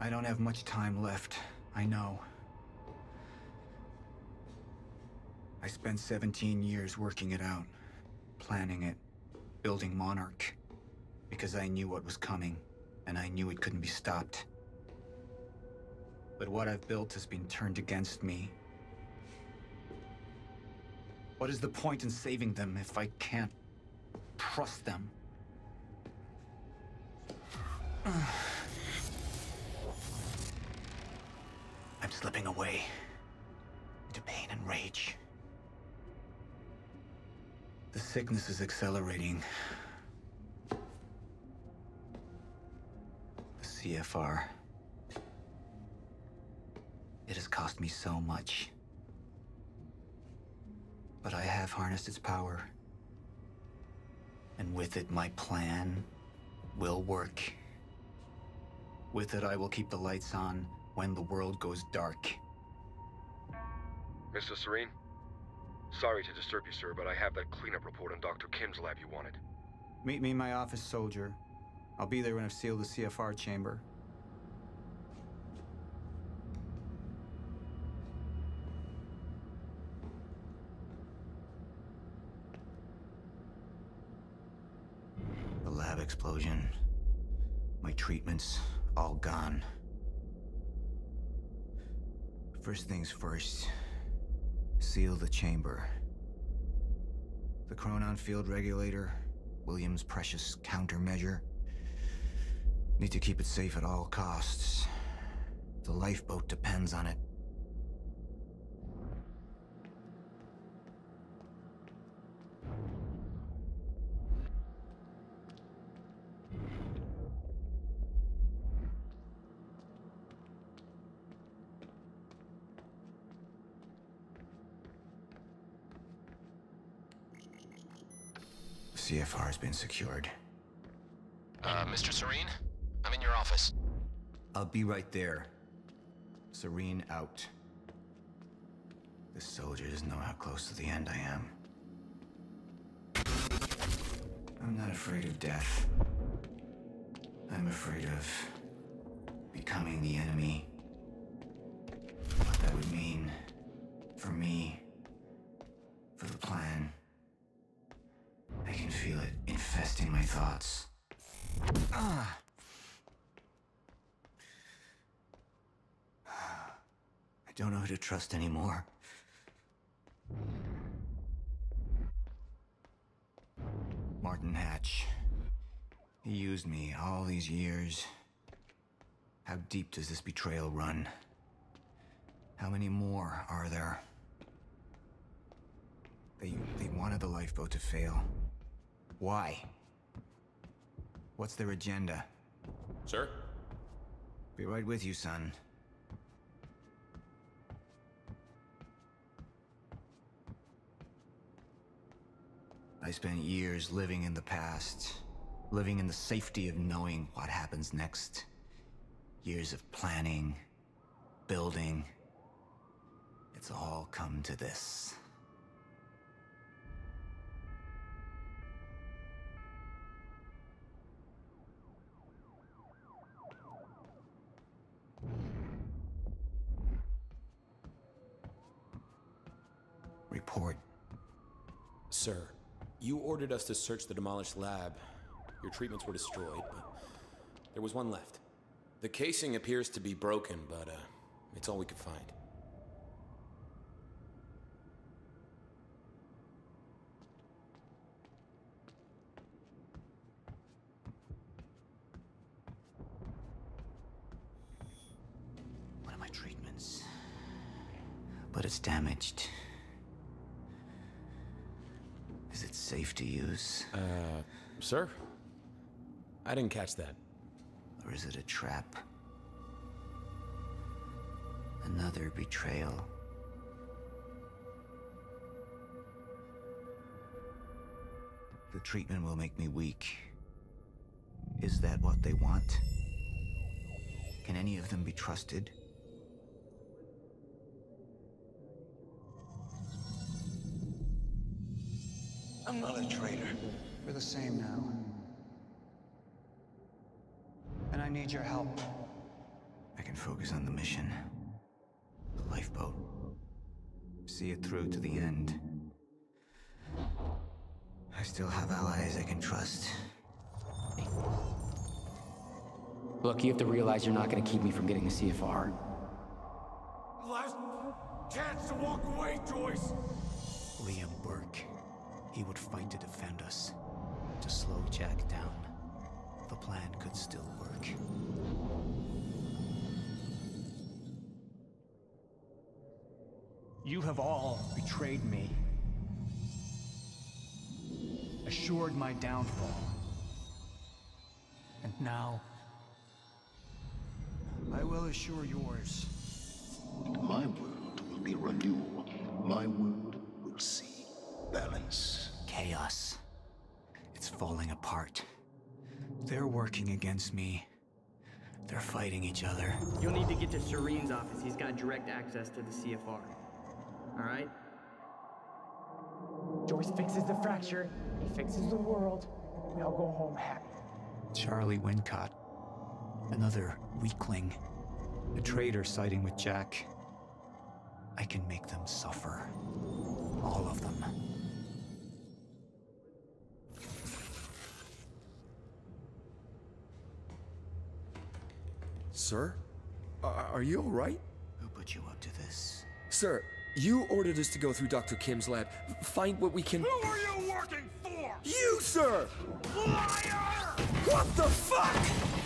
I don't have much time left. I know. I spent 17 years working it out, planning it, building Monarch. Because I knew what was coming, and I knew it couldn't be stopped. But what I've built has been turned against me. What is the point in saving them if I can't trust them? I'm slipping away into pain and rage. The sickness is accelerating. The CFR. It has cost me so much. But I have harnessed its power. And with it, my plan will work. With it, I will keep the lights on when the world goes dark. Mr. Serene? Sorry to disturb you, sir, but I have that cleanup report on Dr. Kim's lab you wanted. Meet me in my office, soldier. I'll be there when I've sealed the CFR chamber. The lab explosion. My treatments, all gone. First things first. Seal the chamber. The Chronon field regulator, William's precious countermeasure. Need to keep it safe at all costs. The lifeboat depends on it. CFR has been secured. Uh, Mr. Serene? I'm in your office. I'll be right there. Serene out. This soldier doesn't know how close to the end I am. I'm not afraid of death. I'm afraid of becoming the enemy. Thoughts. Ah! I don't know who to trust anymore. Martin Hatch. He used me all these years. How deep does this betrayal run? How many more are there? They, they wanted the lifeboat to fail. Why? What's their agenda? Sir? Be right with you, son. I spent years living in the past, living in the safety of knowing what happens next. Years of planning, building. It's all come to this. Report. Sir, you ordered us to search the demolished lab. Your treatments were destroyed, but there was one left. The casing appears to be broken, but uh, it's all we could find. One of my treatments. But it's damaged. Safe to use? Uh, sir? I didn't catch that. Or is it a trap? Another betrayal. The treatment will make me weak. Is that what they want? Can any of them be trusted? I'm not a traitor. We're the same now. And I need your help. I can focus on the mission. The lifeboat. See it through to the end. I still have allies I can trust. Look, you have to realize you're not gonna keep me from getting the CFR. Last chance to walk away, Joyce. Liam Burke. He would fight to defend us. To slow Jack down. The plan could still work. You have all betrayed me. Assured my downfall. And now, I will assure yours. My world will be renewed. My world will see balance. Chaos. It's falling apart. They're working against me. They're fighting each other. You'll need to get to Serene's office. He's got direct access to the CFR. Alright? Joyce fixes the fracture, he fixes the world. We all go home happy. Charlie Wincott. Another weakling. A traitor siding with Jack. I can make them suffer. All of them. Sir? Are are you alright? Who put you up to this? Sir, you ordered us to go through Dr. Kim's lab, find what we can. Who are you working for? You, sir! Liar! What the fuck?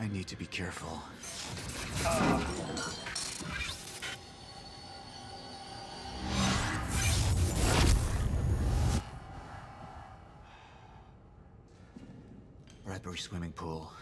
I need to be careful. Bradbury swimming pool.